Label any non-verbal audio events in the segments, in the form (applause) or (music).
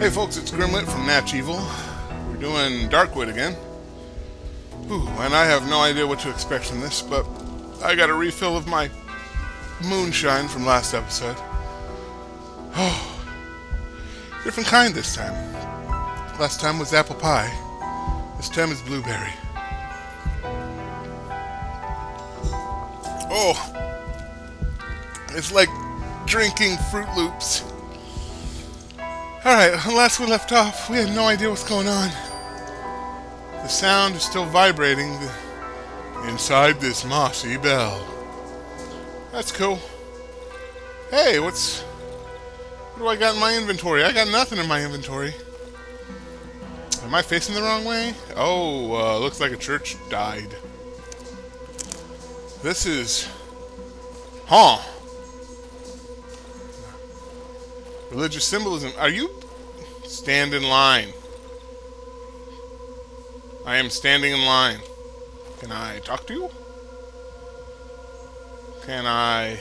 Hey folks, it's Grimwit from Natch Evil. We're doing Darkwood again. Ooh, and I have no idea what to expect from this, but I got a refill of my moonshine from last episode. Oh, different kind this time. Last time was apple pie. This time is blueberry. Oh, it's like drinking Froot Loops. Alright, last we left off, we had no idea what's going on. The sound is still vibrating inside this mossy bell. That's cool. Hey, what's... What do I got in my inventory? I got nothing in my inventory. Am I facing the wrong way? Oh, uh, looks like a church died. This is... Huh. Religious symbolism. Are you... Stand in line. I am standing in line. Can I talk to you? Can I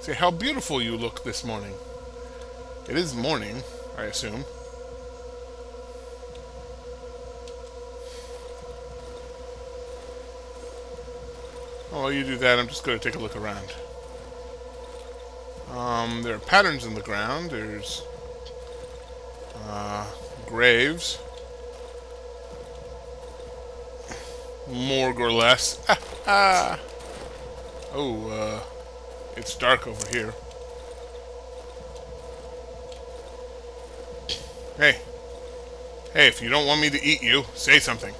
say how beautiful you look this morning? It is morning, I assume. While you do that, I'm just going to take a look around. Um, there are patterns in the ground. There's uh, graves. More or less. (laughs) Oh, uh, it's dark over here. Hey. Hey, if you don't want me to eat you, say something.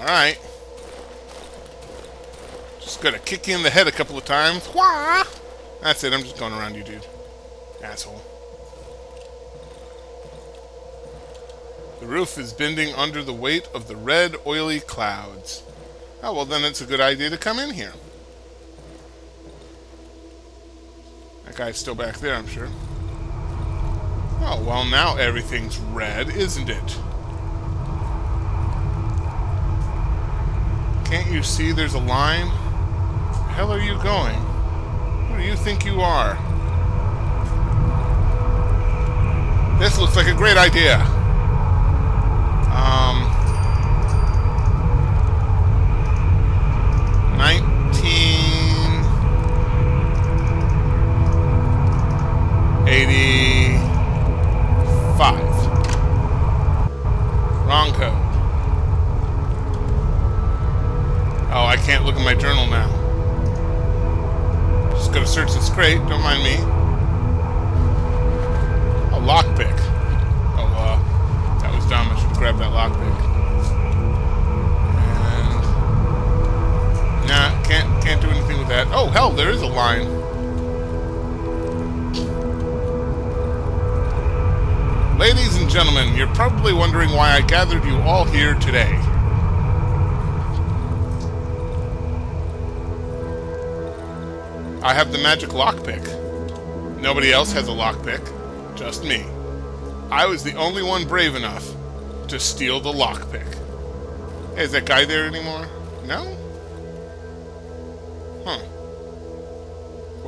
Alright. Gonna kick you in the head a couple of times. Wah! That's it, I'm just going around you, dude. Asshole. The roof is bending under the weight of the red, oily clouds. Oh, well then it's a good idea to come in here. That guy's still back there, I'm sure. Oh, well now everything's red, isn't it? Can't you see there's a line? Hell are you going? Who do you think you are? This looks like a great idea. Oh, hell, there is a line. Ladies and gentlemen, you're probably wondering why I gathered you all here today. I have the magic lockpick. Nobody else has a lockpick. Just me. I was the only one brave enough to steal the lockpick. Hey, is that guy there anymore? No?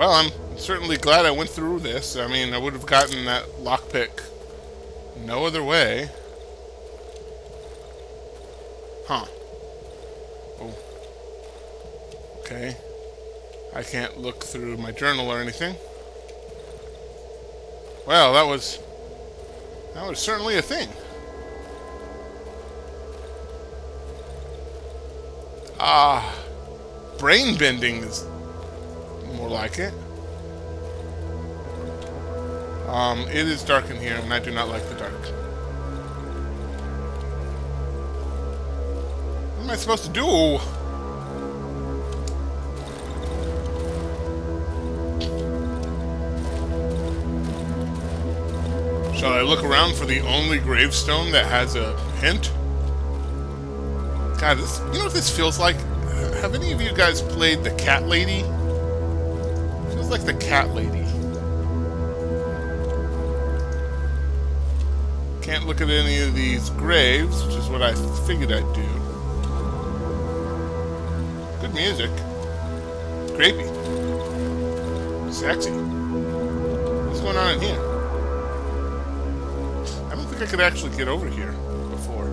Well, I'm certainly glad I went through this. I mean, I would have gotten that lockpick no other way. Huh. Oh. Okay. I can't look through my journal or anything. Well, that was... That was certainly a thing. Ah... brain bending is like it. Um, it is dark in here, and I do not like the dark. What am I supposed to do? Shall I look around for the only gravestone that has a hint? God, this, you know what this feels like? Have any of you guys played the Cat Lady? Feels like the Cat Lady. Can't look at any of these graves, which is what I figured I'd do. Good music. Creepy. Sexy. What's going on in here? I don't think I could actually get over here before.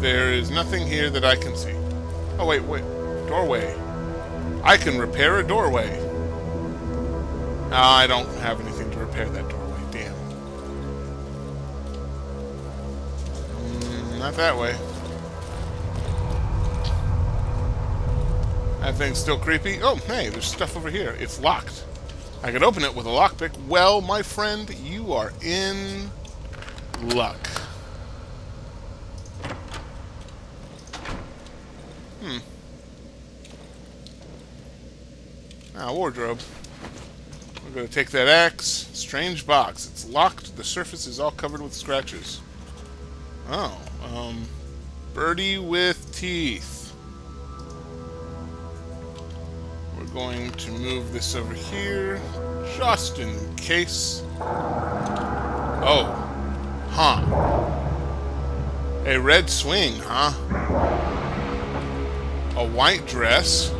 There is nothing here that I can see. Oh, wait, wait. Doorway. I can repair a doorway. I don't have anything to repair that doorway. Damn. Mm, not that way. That thing's still creepy. Oh, hey, there's stuff over here. It's locked. I could open it with a lockpick. Well, my friend, you are in luck. Hmm. Ah, wardrobe. We're to take that axe. Strange box. It's locked. The surface is all covered with scratches. Oh, um, birdie with teeth. We're going to move this over here, just in case. Oh. Huh. A red swing, huh? A white dress.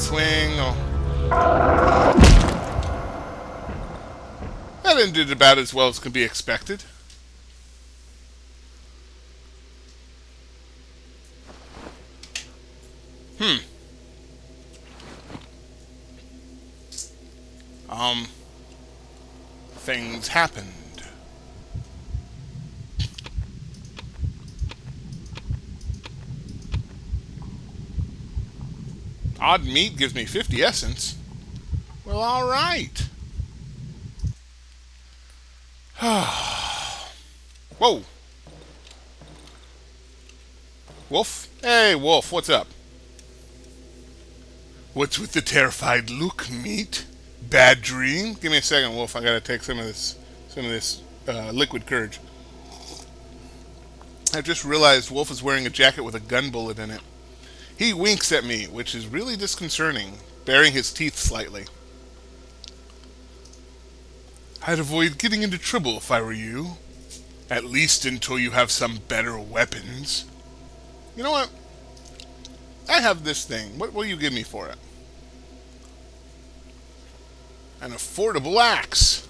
Swing. Oh. That ended about as well as can be expected. Hmm. Um, things happened. Odd meat gives me 50 essence. Well, alright. (sighs) Whoa! Wolf? Hey, Wolf, what's up? What's with the terrified look, meat? Bad dream? Give me a second, Wolf. I gotta take some of this, some of this uh, liquid courage. I just realized Wolf is wearing a jacket with a gun bullet in it. He winks at me, which is really disconcerting, baring his teeth slightly. I'd avoid getting into trouble if I were you. At least until you have some better weapons. You know what? I have this thing. What will you give me for it? An affordable axe.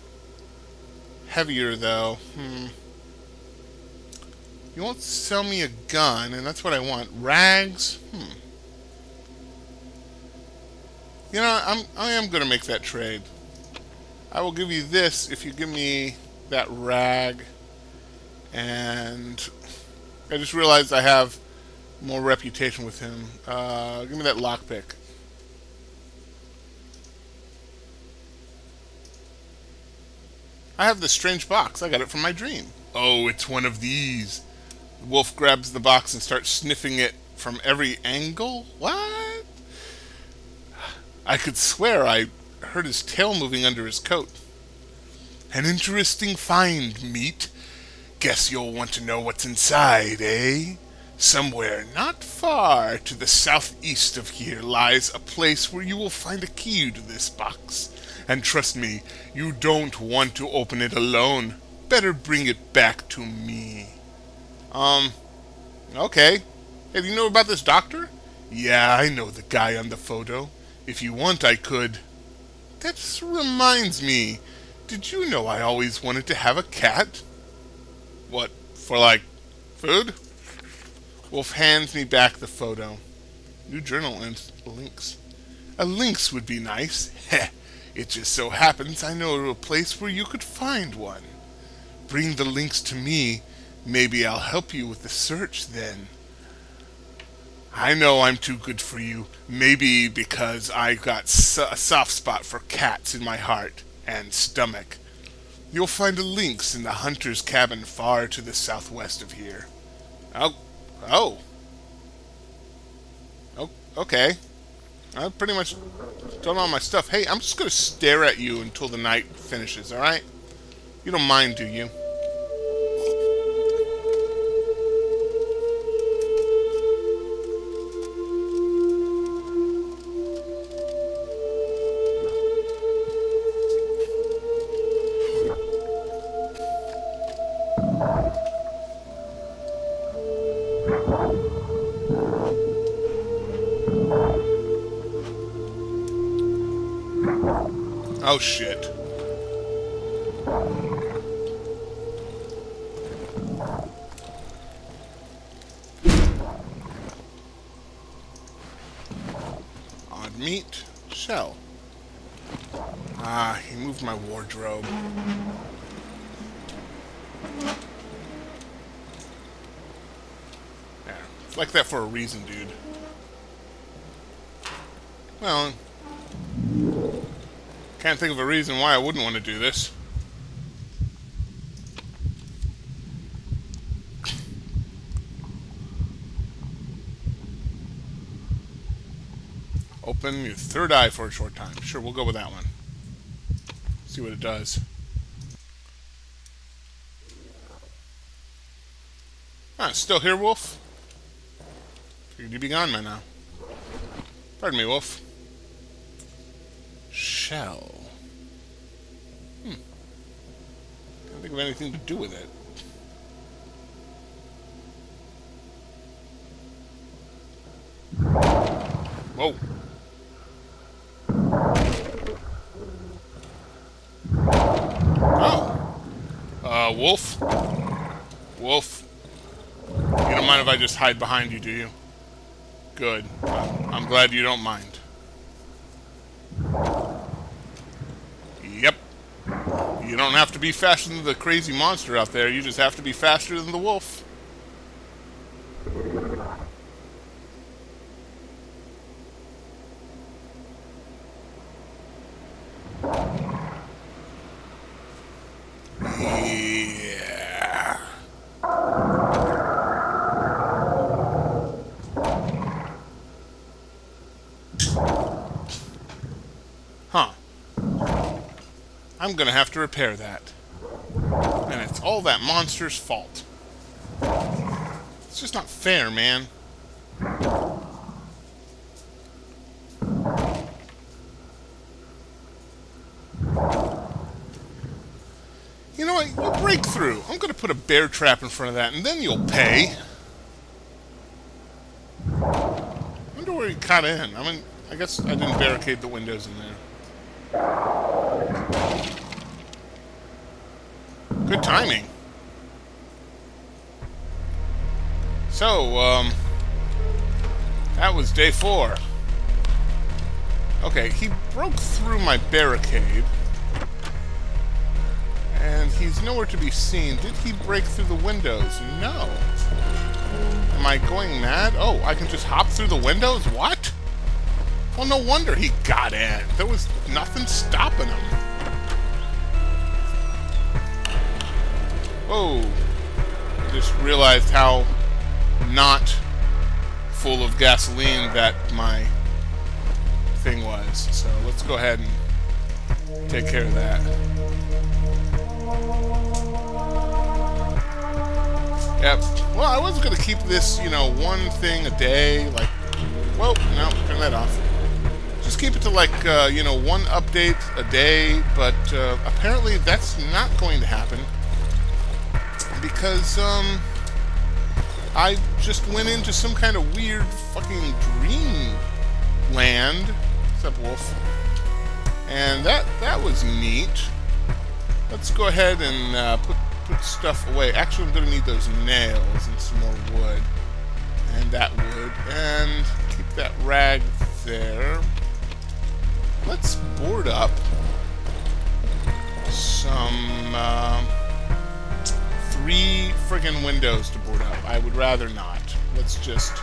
Heavier, though. Hmm. You won't sell me a gun, and that's what I want. Rags? Hmm. You know, I'm, I am going to make that trade. I will give you this if you give me that rag. And I just realized I have more reputation with him. Uh, give me that lockpick. I have this strange box. I got it from my dream. Oh, it's one of these. wolf grabs the box and starts sniffing it from every angle. What? I could swear I heard his tail moving under his coat. An interesting find, meat. Guess you'll want to know what's inside, eh? Somewhere not far to the southeast of here lies a place where you will find a key to this box. And trust me, you don't want to open it alone. Better bring it back to me. Um, okay. Hey, do you know about this doctor? Yeah, I know the guy on the photo. If you want, I could. That reminds me. Did you know I always wanted to have a cat? What, for like food? Wolf hands me back the photo. New journal and lynx. A lynx would be nice. Heh. (laughs) It just so happens I know a place where you could find one. Bring the lynx to me. Maybe I'll help you with the search then. I know I'm too good for you, maybe because I got a soft spot for cats in my heart and stomach. You'll find a lynx in the hunter's cabin far to the southwest of here. Oh, oh. Oh, okay. I've pretty much done all my stuff. Hey, I'm just going to stare at you until the night finishes, alright? You don't mind, do you? Oh, shit. Odd meat. Shell. Ah, he moved my wardrobe. There. It's like that for a reason, dude. Well, can't think of a reason why I wouldn't want to do this. Open your third eye for a short time. Sure, we'll go with that one. See what it does. Ah, still here, Wolf? Figured you'd be gone by now. Pardon me, Wolf. Shell. Hmm. Can't think of anything to do with it. Whoa. Oh. Uh, Wolf? Wolf? You don't mind if I just hide behind you, do you? Good. I'm glad you don't mind. Yep. You don't have to be faster than the crazy monster out there. You just have to be faster than the wolf. Yeah. Huh. I'm gonna have to repair that. And it's all that monster's fault. It's just not fair, man. You know what? You break through. I'm gonna put a bear trap in front of that, and then you'll pay. I wonder where he got in. I mean, I guess I didn't barricade the windows in there. Good timing. So, um, that was day four. Okay, he broke through my barricade. And he's nowhere to be seen. Did he break through the windows? No. Am I going mad? Oh, I can just hop through the windows? What? Well, no wonder he got in. There was nothing stopping him. Whoa. Just realized how not full of gasoline that my thing was. So let's go ahead and take care of that. Yep. Well, I was going to keep this, you know, one thing a day, like, well, no, turn that off. Just keep it to, like, uh, you know, one update a day, but uh, apparently that's not going to happen because, um, I just went into some kind of weird fucking dream land, except Wolf, and that, that was neat. Let's go ahead and uh, put put stuff away. Actually, I'm to need those nails and some more wood. And that wood. And keep that rag there. Let's board up some uh, three friggin' windows to board up. I would rather not. Let's just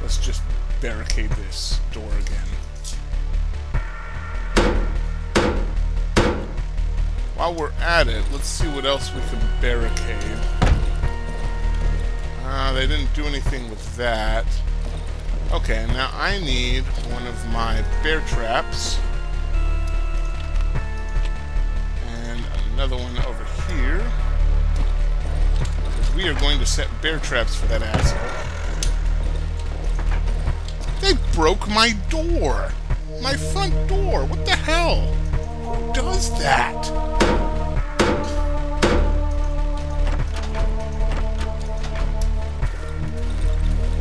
let's just barricade this door again. While we're at it, let's see what else we can barricade. Uh, they didn't do anything with that. Okay, now I need one of my bear traps. Set bear traps for that asshole. They broke my door! My front door! What the hell? Who does that?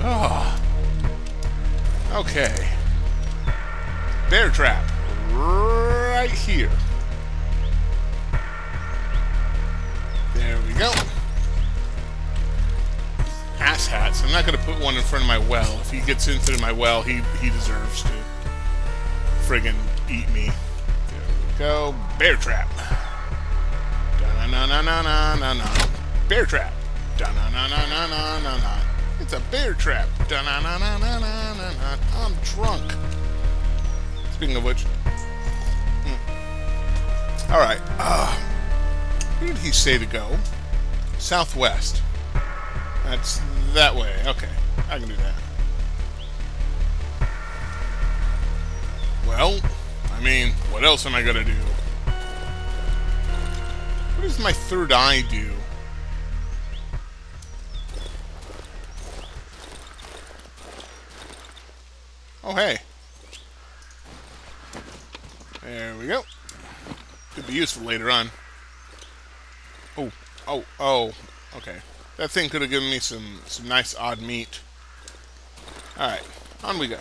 Oh. Okay. Bear trap. Right right here. There we go. Hats. I'm not going to put one in front of my well. If he gets into my well, he, he deserves to friggin' eat me. There we go. Bear trap. Da na na na na na na. Bear trap. Da na na na na na na na. It's a bear trap. Da na na na na na na na. I'm drunk. Speaking of which. Hmm. Alright. Uh, where did he say to go? Southwest. That's that way. Okay. I can do that. Well, I mean, what else am I gonna do? What does my third eye do? Oh, hey. There we go. Could be useful later on. Oh, oh, oh. Okay. That thing could have given me some, some nice odd meat. Alright, on we go.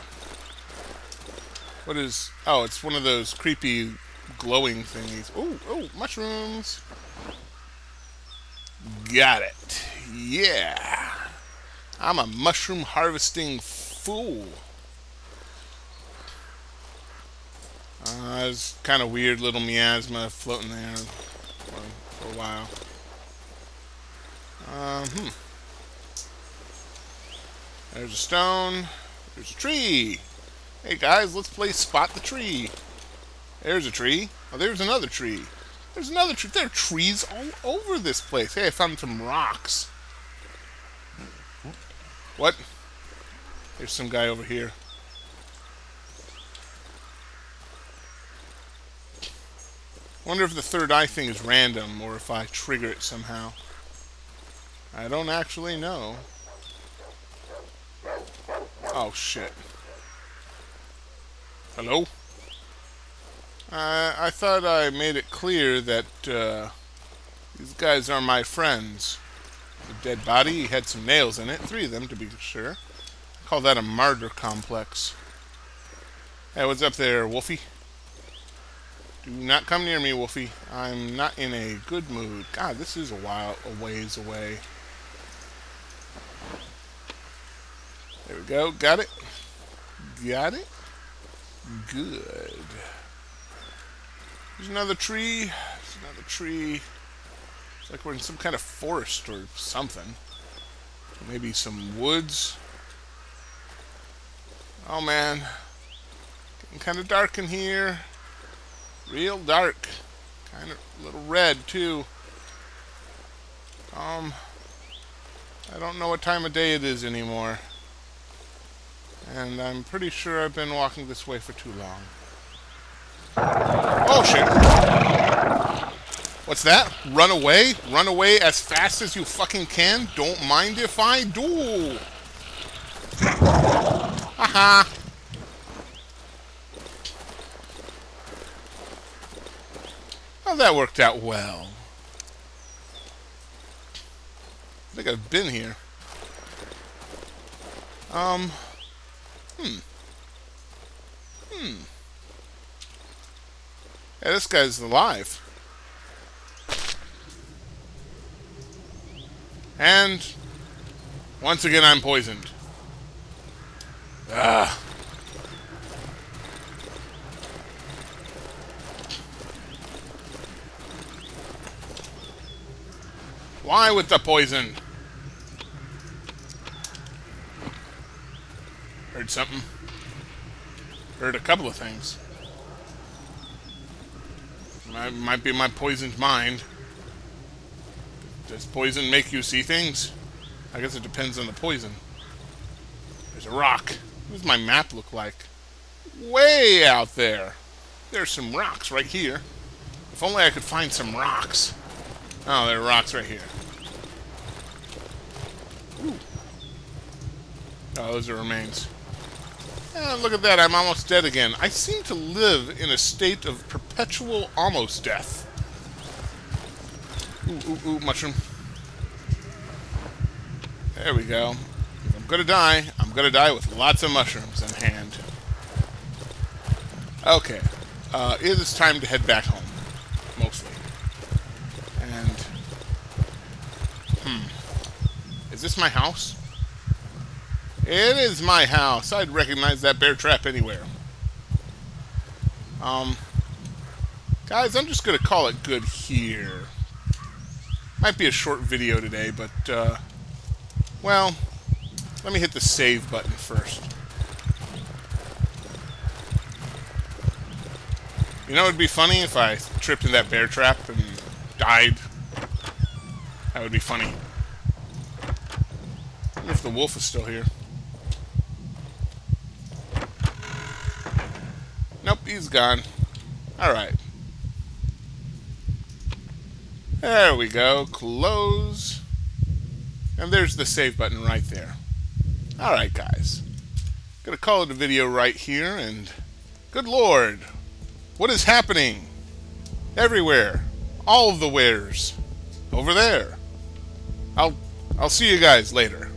What is... Oh, it's one of those creepy glowing thingies. Oh, oh, mushrooms. Got it. Yeah. I'm a mushroom harvesting fool. Uh, there's kind of weird little miasma floating there for a while. Um, hmm. There's a stone. There's a tree. Hey guys, let's play spot the tree. There's a tree. Oh, there's another tree. There's another tree. There are trees all over this place. Hey, I found some rocks. What? There's some guy over here. Wonder if the third eye thing is random or if I trigger it somehow. I don't actually know. Oh shit. Hello? Uh, I thought I made it clear that uh, these guys are my friends. The dead body had some nails in it, three of them to be sure. I call that a martyr complex. Hey, what's up there, Wolfie? Do not come near me, Wolfie. I'm not in a good mood. God, this is a while, a ways away. There we go. Got it. Got it. Good. There's another tree. There's another tree. It's like we're in some kind of forest or something. Maybe some woods. Oh man. Getting kind of dark in here. Real dark. Kind of a little red too. Um, I don't know what time of day it is anymore. And I'm pretty sure I've been walking this way for too long. Oh shit! What's that? Run away? Run away as fast as you fucking can? Don't mind if I do! Haha! Well, that worked out well. I think I've been here. Um... Hmm. Hmm. Yeah, this guy's alive. And once again, I'm poisoned. Ah. Why with the poison? Heard something. Heard a couple of things. Might, might be my poisoned mind. Does poison make you see things? I guess it depends on the poison. There's a rock. What does my map look like? Way out there. There's some rocks right here. If only I could find some rocks. Oh, there are rocks right here. Ooh. Oh, those are remains. Look at that, I'm almost dead again. I seem to live in a state of perpetual almost death. Ooh, ooh, ooh, mushroom. There we go. If I'm gonna die, I'm gonna die with lots of mushrooms in hand. Okay. uh, it is time to head back home, mostly. And, hmm, is this my house? It is my house. I'd recognize that bear trap anywhere. Um, guys, I'm just going to call it good here. Might be a short video today, but, uh, well, let me hit the save button first. You know it would be funny if I tripped in that bear trap and died? That would be funny. I wonder if the wolf is still here. Nope, he's gone. Alright. There we go. Close. And there's the save button right there. Alright, guys. Gonna call it a video right here, and... Good lord! What is happening? Everywhere. All of the wares. Over there. I'll... I'll see you guys later.